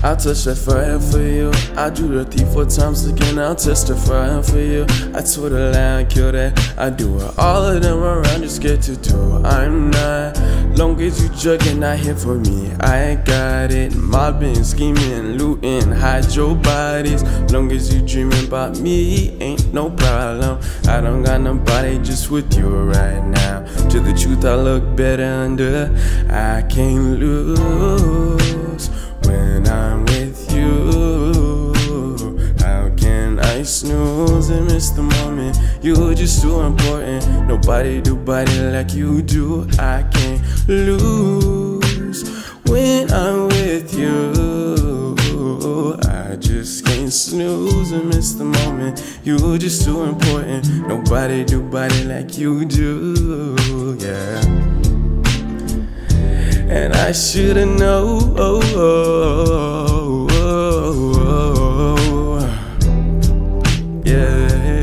touch that fire for you. I do the thief four times again, I'll testify for you. I told the lie and kill that. I do it. All of them around just get to do. I'm not. Long as you jugging, not here for me. I got it. Mobbing, scheming, looting, hide your bodies. Long as you dreaming about me, ain't no problem. I don't got nobody just with you right now. To the truth, I look better under. I can't lose snooze and miss the moment? You're just too important. Nobody do body like you do. I can't lose when I'm with you. I just can't snooze and miss the moment. You're just too important. Nobody do body like you do. Yeah. And I should've known. yeah.